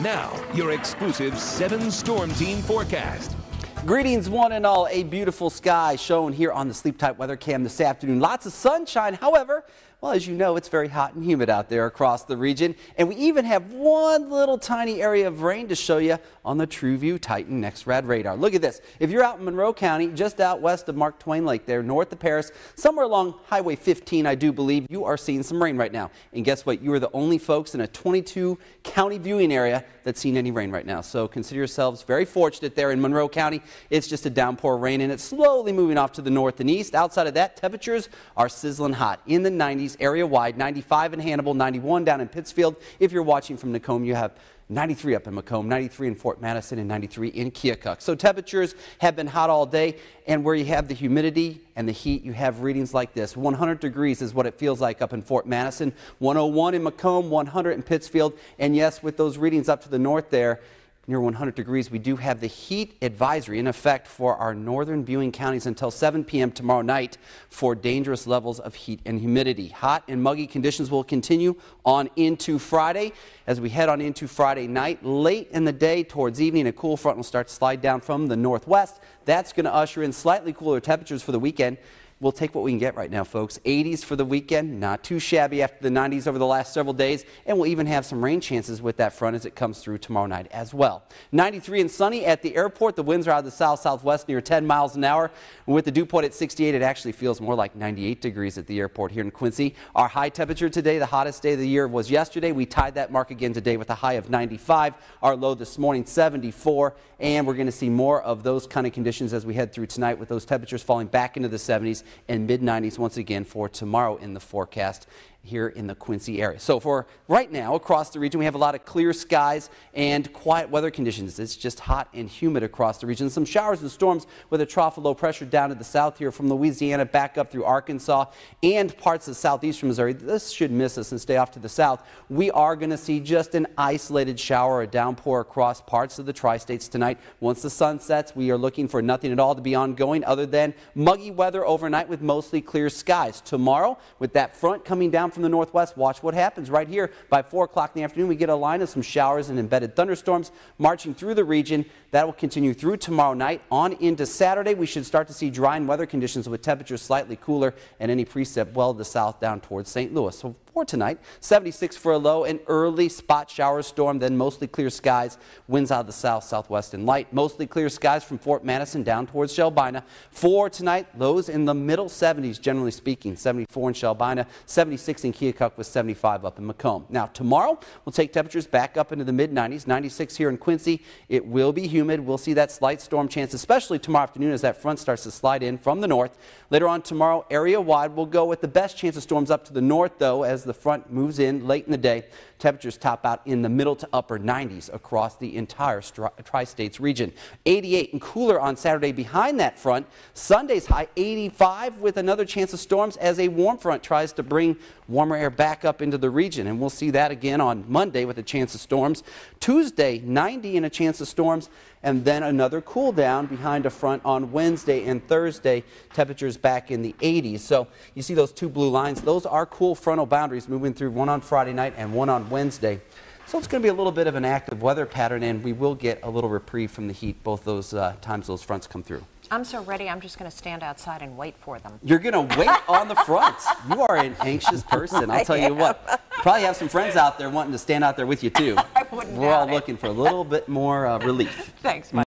Now, your exclusive 7 Storm Team forecast. Greetings, one and all. A beautiful sky shown here on the Sleep Tight Weather Cam this afternoon. Lots of sunshine. However, well, as you know, it's very hot and humid out there across the region. And we even have one little tiny area of rain to show you on the TrueView Titan NexRad radar. Look at this. If you're out in Monroe County, just out west of Mark Twain Lake there, north of Paris, somewhere along Highway 15, I do believe, you are seeing some rain right now. And guess what? You are the only folks in a 22 county viewing area that's seen any rain right now. So consider yourselves very fortunate there in Monroe County. It's just a downpour rain and it's slowly moving off to the north and east. Outside of that, temperatures are sizzling hot in the 90s area wide, 95 in Hannibal, 91 down in Pittsfield. If you're watching from Macomb, you have 93 up in Macomb, 93 in Fort Madison, and 93 in Keokuk. So temperatures have been hot all day, and where you have the humidity and the heat, you have readings like this. 100 degrees is what it feels like up in Fort Madison, 101 in Macomb, 100 in Pittsfield, and yes, with those readings up to the north there, near 100 degrees, we do have the heat advisory in effect for our northern viewing counties until 7 p.m. tomorrow night for dangerous levels of heat and humidity. Hot and muggy conditions will continue on into Friday. As we head on into Friday night, late in the day towards evening, a cool front will start to slide down from the northwest. That's going to usher in slightly cooler temperatures for the weekend we'll take what we can get right now, folks. 80s for the weekend, not too shabby after the 90s over the last several days, and we'll even have some rain chances with that front as it comes through tomorrow night as well. 93 and sunny at the airport. The winds are out of the south-southwest near 10 miles an hour. With the dew point at 68, it actually feels more like 98 degrees at the airport here in Quincy. Our high temperature today, the hottest day of the year, was yesterday. We tied that mark again today with a high of 95. Our low this morning, 74, and we're going to see more of those kind of conditions as we head through tonight with those temperatures falling back into the 70s and mid 90s once again for tomorrow in the forecast here in the Quincy area. So for right now across the region, we have a lot of clear skies and quiet weather conditions. It's just hot and humid across the region. Some showers and storms with a trough of low pressure down to the south here from Louisiana back up through Arkansas and parts of southeastern Missouri. This should miss us and stay off to the south. We are going to see just an isolated shower or downpour across parts of the tri-states tonight. Once the sun sets, we are looking for nothing at all to be ongoing other than muggy weather overnight with mostly clear skies. Tomorrow, with that front coming down from the northwest. Watch what happens right here. By 4 o'clock in the afternoon, we get a line of some showers and embedded thunderstorms marching through the region. That will continue through tomorrow night. On into Saturday, we should start to see dry and weather conditions with temperatures slightly cooler and any precip well to the south down towards St. Louis. So for tonight. 76 for a low, an early spot shower storm, then mostly clear skies. Winds out of the south, southwest and light. Mostly clear skies from Fort Madison down towards Shelbina. For tonight, lows in the middle 70s, generally speaking. 74 in Shelbina, 76 in Keokuk with 75 up in Macomb. Now, tomorrow, we'll take temperatures back up into the mid 90s. 96 here in Quincy. It will be humid. We'll see that slight storm chance, especially tomorrow afternoon as that front starts to slide in from the north. Later on tomorrow, area wide, we'll go with the best chance of storms up to the north, though, as the front moves in late in the day. Temperatures top out in the middle to upper 90s across the entire tri-states region. 88 and cooler on Saturday behind that front. Sunday's high 85 with another chance of storms as a warm front tries to bring warmer air back up into the region. And we'll see that again on Monday with a chance of storms. Tuesday, 90 and a chance of storms. And then another cool down behind a front on Wednesday and Thursday. Temperatures back in the 80s. So you see those two blue lines. Those are cool frontal boundaries moving through one on Friday night and one on Wednesday. So it's going to be a little bit of an active weather pattern, and we will get a little reprieve from the heat both those uh, times those fronts come through. I'm so ready, I'm just going to stand outside and wait for them. You're going to wait on the front. You are an anxious person. I'll tell you what. Probably have some friends out there wanting to stand out there with you, too. I wouldn't We're all it. looking for a little bit more uh, relief. Thanks, Mike.